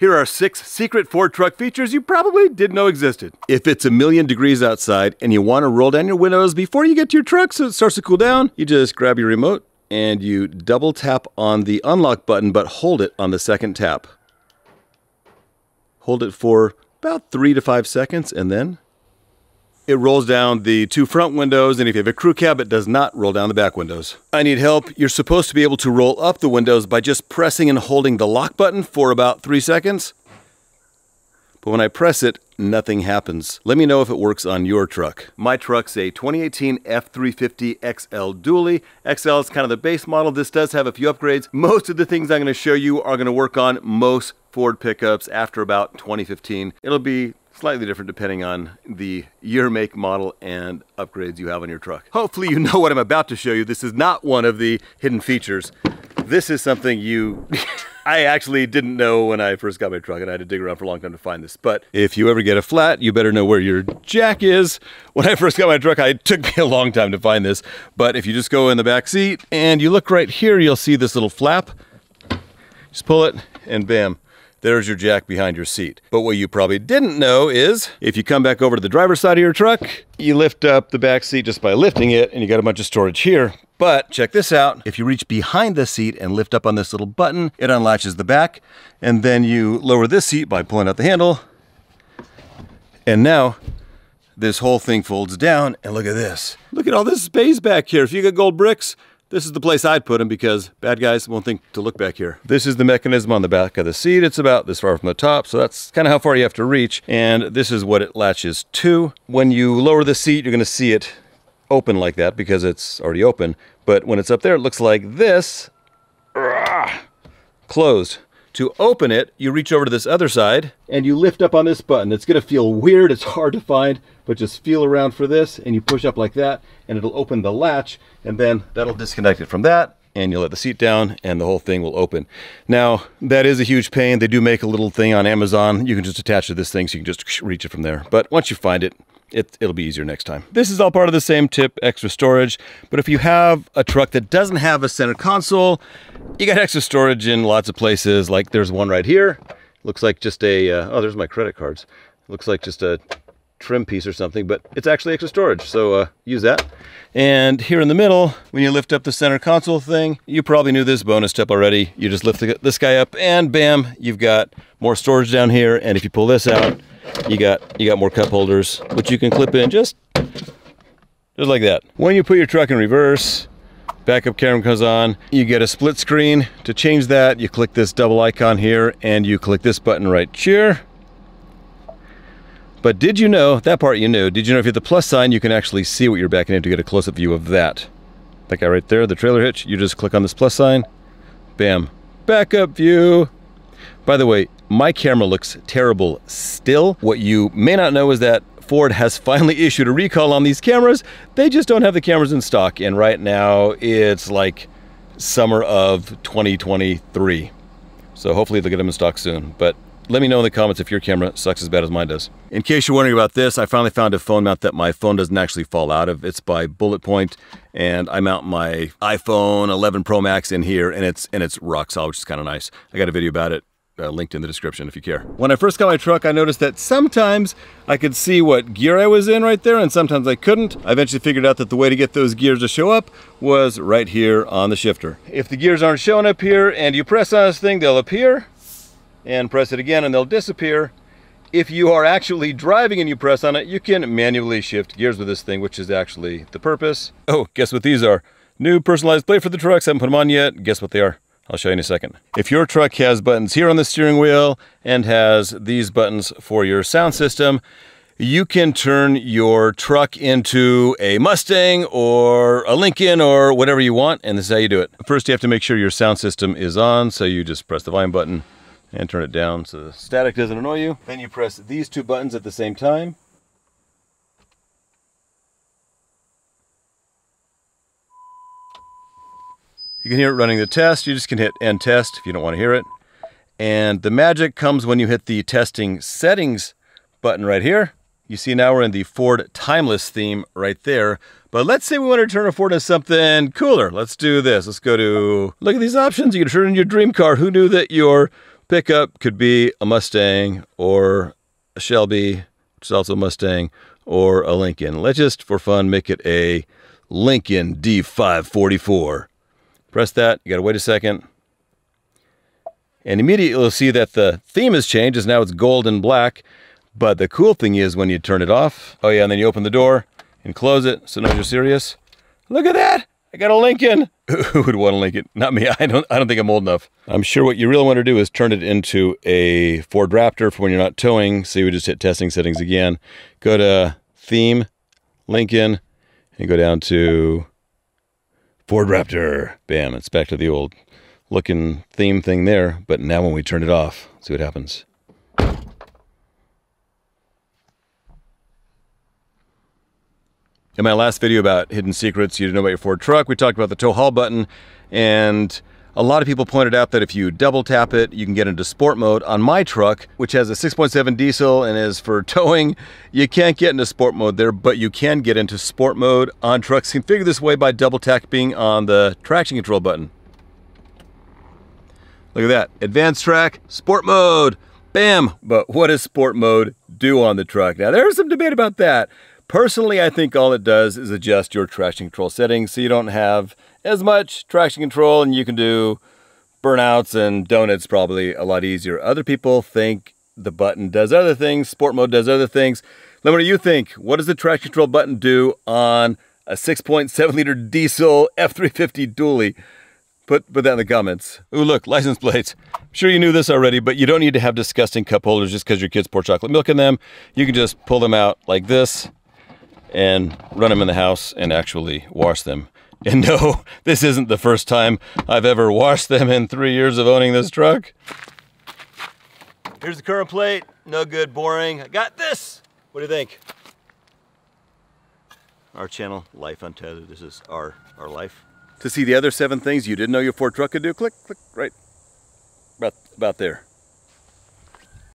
Here are six secret Ford truck features you probably didn't know existed. If it's a million degrees outside and you want to roll down your windows before you get to your truck so it starts to cool down, you just grab your remote and you double tap on the unlock button, but hold it on the second tap. Hold it for about three to five seconds and then it rolls down the two front windows, and if you have a crew cab, it does not roll down the back windows. I need help. You're supposed to be able to roll up the windows by just pressing and holding the lock button for about three seconds. But when I press it, nothing happens. Let me know if it works on your truck. My truck's a 2018 F350 XL dually. XL is kind of the base model. This does have a few upgrades. Most of the things I'm going to show you are going to work on most Ford pickups after about 2015. It'll be slightly different depending on the year, make, model, and upgrades you have on your truck. Hopefully you know what I'm about to show you. This is not one of the hidden features. This is something you... I actually didn't know when I first got my truck and I had to dig around for a long time to find this. But if you ever get a flat, you better know where your jack is. When I first got my truck, it took me a long time to find this. But if you just go in the back seat and you look right here, you'll see this little flap. Just pull it and bam, there's your jack behind your seat. But what you probably didn't know is if you come back over to the driver's side of your truck, you lift up the back seat just by lifting it and you got a bunch of storage here. But check this out. If you reach behind the seat and lift up on this little button, it unlatches the back. And then you lower this seat by pulling out the handle. And now this whole thing folds down and look at this. Look at all this space back here. If you got gold bricks, this is the place I'd put them because bad guys won't think to look back here. This is the mechanism on the back of the seat. It's about this far from the top, so that's kind of how far you have to reach. And this is what it latches to. When you lower the seat, you're gonna see it open like that because it's already open. But when it's up there, it looks like this, closed. To open it, you reach over to this other side and you lift up on this button. It's gonna feel weird, it's hard to find, but just feel around for this and you push up like that and it'll open the latch and then that'll disconnect it from that and you let the seat down and the whole thing will open. Now, that is a huge pain. They do make a little thing on Amazon. You can just attach to this thing so you can just reach it from there. But once you find it, it, will be easier next time. This is all part of the same tip, extra storage. But if you have a truck that doesn't have a center console, you got extra storage in lots of places. Like there's one right here. Looks like just a, uh, oh, there's my credit cards. Looks like just a trim piece or something, but it's actually extra storage. So uh, use that. And here in the middle, when you lift up the center console thing, you probably knew this bonus tip already. You just lift this guy up and bam, you've got more storage down here. And if you pull this out, you got you got more cup holders, which you can clip in just, just like that. When you put your truck in reverse, backup camera comes on, you get a split screen. To change that, you click this double icon here and you click this button right here. But did you know, that part you knew, did you know if you hit the plus sign, you can actually see what you're backing into to get a close-up view of that. That guy right there, the trailer hitch, you just click on this plus sign, bam, backup view. By the way, my camera looks terrible still. What you may not know is that Ford has finally issued a recall on these cameras. They just don't have the cameras in stock. And right now it's like summer of 2023. So hopefully they'll get them in stock soon. But let me know in the comments if your camera sucks as bad as mine does. In case you're wondering about this, I finally found a phone mount that my phone doesn't actually fall out of. It's by Bullet Point, and I mount my iPhone 11 Pro Max in here, and it's and it's rock solid, which is kind of nice. I got a video about it uh, linked in the description if you care. When I first got my truck, I noticed that sometimes I could see what gear I was in right there, and sometimes I couldn't. I eventually figured out that the way to get those gears to show up was right here on the shifter. If the gears aren't showing up here and you press on this thing, they'll appear and press it again and they'll disappear. If you are actually driving and you press on it, you can manually shift gears with this thing, which is actually the purpose. Oh, guess what these are? New personalized plate for the trucks. I haven't put them on yet. Guess what they are? I'll show you in a second. If your truck has buttons here on the steering wheel and has these buttons for your sound system, you can turn your truck into a Mustang or a Lincoln or whatever you want, and this is how you do it. First, you have to make sure your sound system is on, so you just press the volume button and turn it down so the static doesn't annoy you. Then you press these two buttons at the same time. You can hear it running the test. You just can hit end test if you don't want to hear it. And the magic comes when you hit the testing settings button right here. You see now we're in the Ford Timeless theme right there. But let's say we want to turn a Ford into something cooler. Let's do this. Let's go to, look at these options. You can turn in your dream car. Who knew that your Pickup could be a Mustang or a Shelby, which is also a Mustang, or a Lincoln. Let's just, for fun, make it a Lincoln D544. Press that. You got to wait a second. And immediately you'll see that the theme has changed as now it's gold and black. But the cool thing is when you turn it off, oh yeah, and then you open the door and close it, so now you're serious. Look at that! I got a Lincoln. Who would want a Lincoln? Not me. I don't. I don't think I'm old enough. I'm sure what you really want to do is turn it into a Ford Raptor for when you're not towing. So you would just hit testing settings again. Go to theme, Lincoln, and go down to Ford Raptor. Bam! It's back to the old looking theme thing there. But now when we turn it off, see what happens. In my last video about hidden secrets you didn't know about your Ford truck, we talked about the tow haul button, and a lot of people pointed out that if you double tap it, you can get into sport mode. On my truck, which has a 6.7 diesel and is for towing, you can't get into sport mode there, but you can get into sport mode on trucks configured this way by double tapping on the traction control button. Look at that, advanced track, sport mode, bam. But what does sport mode do on the truck? Now there's some debate about that. Personally, I think all it does is adjust your traction control settings so you don't have as much traction control and you can do burnouts and donuts probably a lot easier. Other people think the button does other things, sport mode does other things. Let me know what you think. What does the traction control button do on a 6.7 liter diesel F350 dually? Put, put that in the comments. Ooh, look, license plates. I'm sure you knew this already, but you don't need to have disgusting cup holders just because your kids pour chocolate milk in them. You can just pull them out like this and run them in the house and actually wash them. And no, this isn't the first time I've ever washed them in three years of owning this truck. Here's the current plate. No good, boring. I got this. What do you think? Our channel, Lyfe Untethered. This is our, our life. To see the other seven things you didn't know your Ford truck could do, click, click right about, about there.